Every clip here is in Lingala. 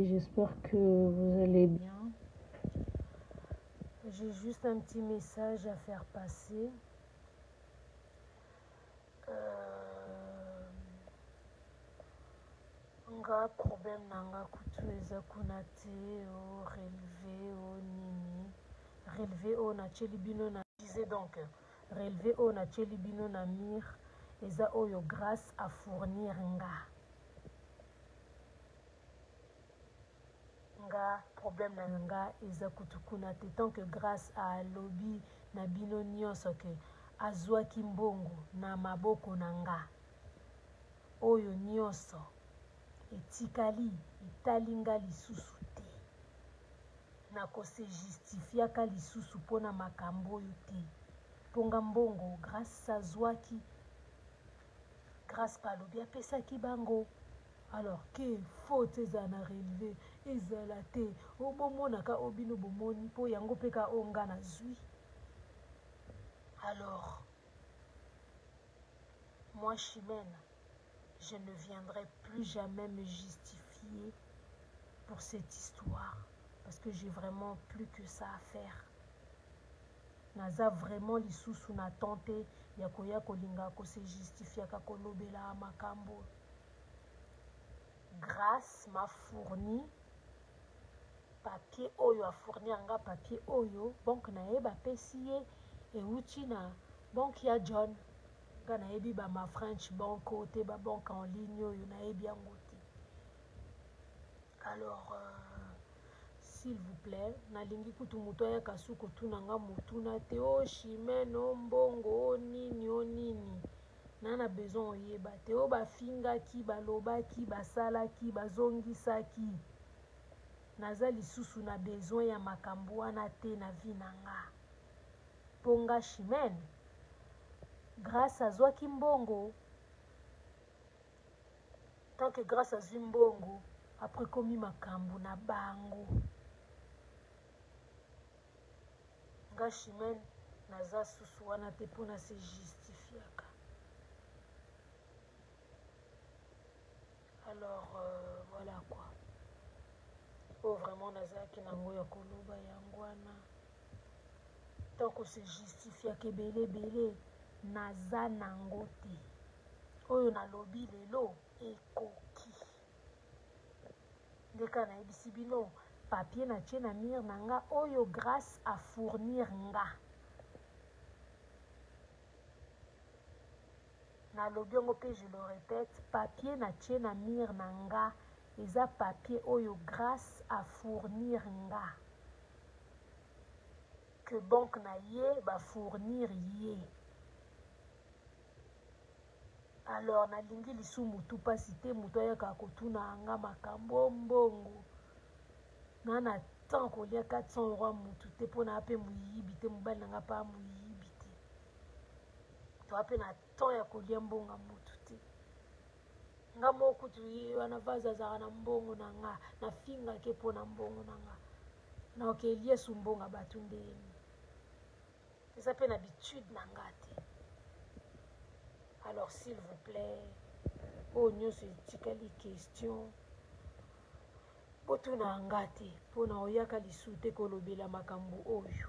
J'espère que vous allez bien. J'ai juste un petit message à faire passer. Euh, nga problème na nga kutu eza kuna te o relevé o nini relevé oyo natyeli bino na disais donc Releve oyo na tieli bino na mur eza oyo Grace a fournir nga. Nga problème na nga eza kutu kuna te tant que Grace a lobi na bino nionso que azuaki mbongo na maboko na nga. Oyo nionso etikali etali nga lisusu te. Na ko se justifiaka lisusu mpo na makambo oyo te. Mpo nga mbongo Grace azuaki, Grace mpe alobi apesaki bango. Alors que faute ezala na releve ezala te. O bomonaka oyo bino bomoni mpo yango mpe kaka oyo nga nazui. Alors, Mwa Chimene. Je ne viendrai plus jamais me justifier pour cette histoire parce que j'ai vraiment plus que ça à faire. Naza vraiment lisusu na temps te ya koya kolinga ko se justifier ka kolobela makambo. Grâce m'a fourni papier oyo a fournir nga papier oyo banque na ye bapesi ye ewuti na banque ya John. Nga nayebi ba ma French bank oyo te ba bank en ligne oyo nayebi yango te alors s'il vous plait nalingi kutu moto ayaka su kotuna nga motuna te o oh, chimene o oh, mbongo o oh, nini o nini na na besoin oyeba te oyo bafingaki balobaki basalaki bazongisaki naza lisusu na besoin ya makambo wana te na vie na nga Po nga Chimene grace azwaki mbongo tant que grace azwi mbongo après ekomi makambu na bango nga Chimene naza susu wana te po na se justifiaka. Alors voila quoi oyo vraiment nazalaki na ngo ya koloba yango wana to ko se justifier ke bele bele naza na ngo te oyo nalobi lelo ekoki ndeka nayebisi bino papier natie na mire na nga oyo grâce à fournir nga Nalobi yango pe je le repète papier na tie na mur na nga eza papier oyo Grace a fournir nga que banque na ye ba fournir ye alors na lingi lisu mutu pasi te mutu ayaka ko tuna nga makambu o mbongo na na temps ko lia 400 euros mutu te pona ape muyibi te mobali na nga pa muyibi toa mpe na temps ya kolia mbongo ya motu te nga moko kutu ye wana vaze azalaka na mbongo na nga nafingake mpo na mbongo na nga naoke eliesu mbongo ya bato nde yemi eza mpe na bitude na nga te alors s'il vous plaît oyo nyonso etikali question botuna nga te mpo na oyaka lisu te kolobela makambo oyo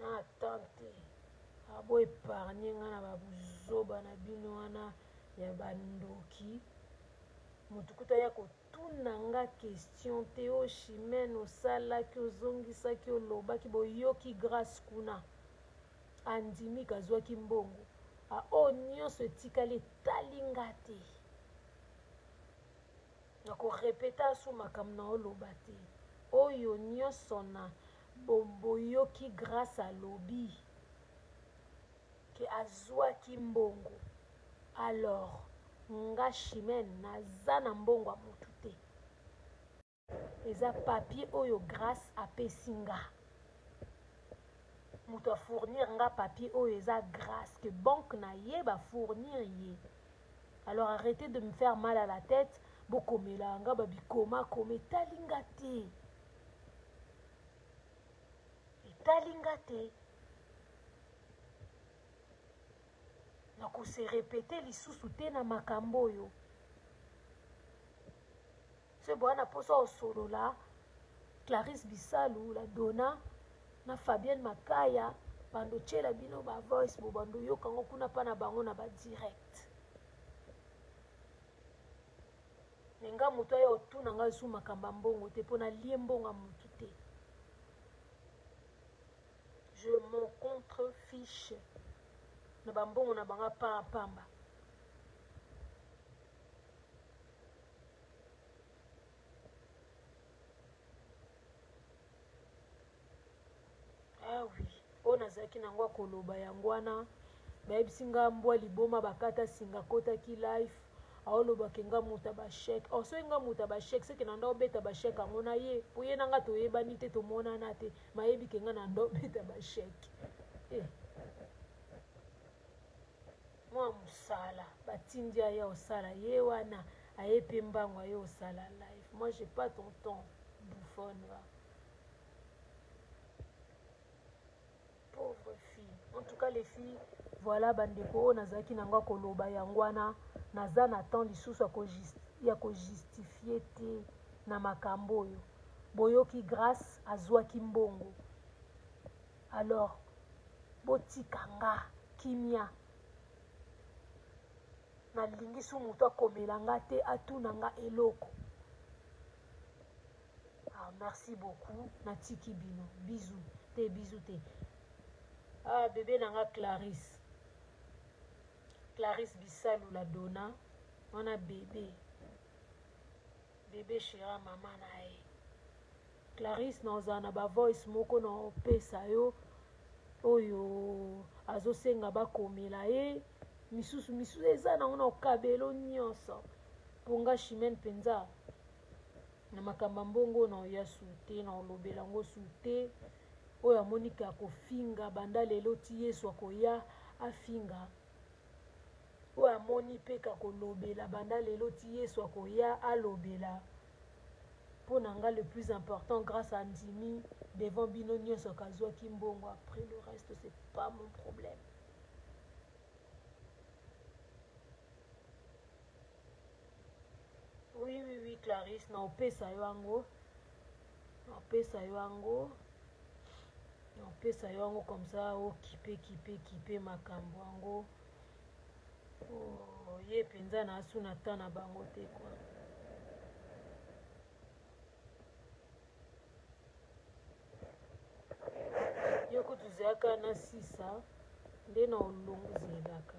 Na attend te ah bo epargne nga na ba buzoba na bino wana ya ba ndoki mutu kutu aya kotuna nga question te o oh, chimene osalaki ozongisaki olobaki boyoki grace kuna andimi kazwaki mbongo a oyo oh, nyonso etikali etali nga te nakorepeta asu makambo na oloba te oyo nyonso na Boyoki grace alobi que azuaki mbongo alors nga chimene naza na mbongo ya mutu te eza papier oyo grace apesi nga mutu a fournir nga papier oyo eza grace que banque na ye ba fournir ye alors arrete de me faire mal à la tete bokomela nga ba bikoma koma etali nga te etali nga te na ko se répéter lisusu te na makambo oyo se boya na mposa osolola clarisse bisalu la dona na fabienne makaya bando tyela bino ba voice bo bando yoka yango kuna mpa na bango na badirect Mais nga mutu aya otuna nga lisusu makambo ya mbongo te po nalie mbongo ya mutu te. Je m'en contre fiche na ba mbongo na banga pa pamba. Ah oui, oyo nazalaki nango ya koloba yango wana bayebisi nga mbwa liboma bakata singa akotaki life aoloba ke nga moto ya basheke or oh, soki nga moto ya basheke seke na nda obeta basheke yango na ye mpo ye na nga toyebani te tomonana te mayebi ke nga na nda obeta basheke eh. mwa mosala batindi aye osala ye wana aye mpe mbango aye osala life moi je pas ton temps boufonne pauvre fille en tout cas les filles voilà bandeko oyo nazalaki na yango koloba yango wana naza na temps lisusu ya kojustifie te na makambo oyo boyoki grace azwaki mbongo alors botika nga kimia nalingi su moto akomela nga te atuna nga eloko Ah merci beaucoup na tiki bino bisous te bisous te ah bebe na nga Clarisse Clarisse Bisalu la dona wana bebe bebe shira mama na ye clarisse na ozala na bavoice moko na opesa yo oyo azosenga bakomela ye misusu misusu eza nango na okabelo nyonso mponga chimene mpenza na makambo ya mbongo na oya su te na olobela yango su te oyo amoni ke akofinga banda lelo ti yesu akoya afinga oyo amoni mpe kakolobela banda lelo ti yesu akoya alobela mpo na nga le plus important grâce à ndimi devant bino nyonso akazwaki mbongo après le reste c'est pas mon problème Oui, oui, oui, Clarisse, na opesa yo yango. Na opesa yo yango. Na opesa yo yango comme ça okipe kipe kipe makambo yango. Oh, ye mpenza na asu na temps na bango te kwa. Yo kutu zelaka na sisa nde na olongo zelaka.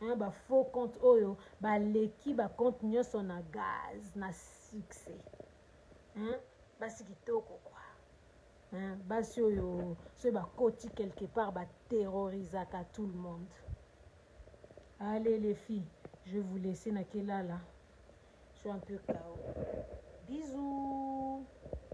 Hein ba faux compte oyo ba leki ba compte nioso na gaz na succès. Hein basi kitoko quoi. Hein basi oyo soki ba koti quelque part ba terrorisaka tout le monde. Allez les filles, je vous laisse na kelala. Je suis un peu KO. Bisous.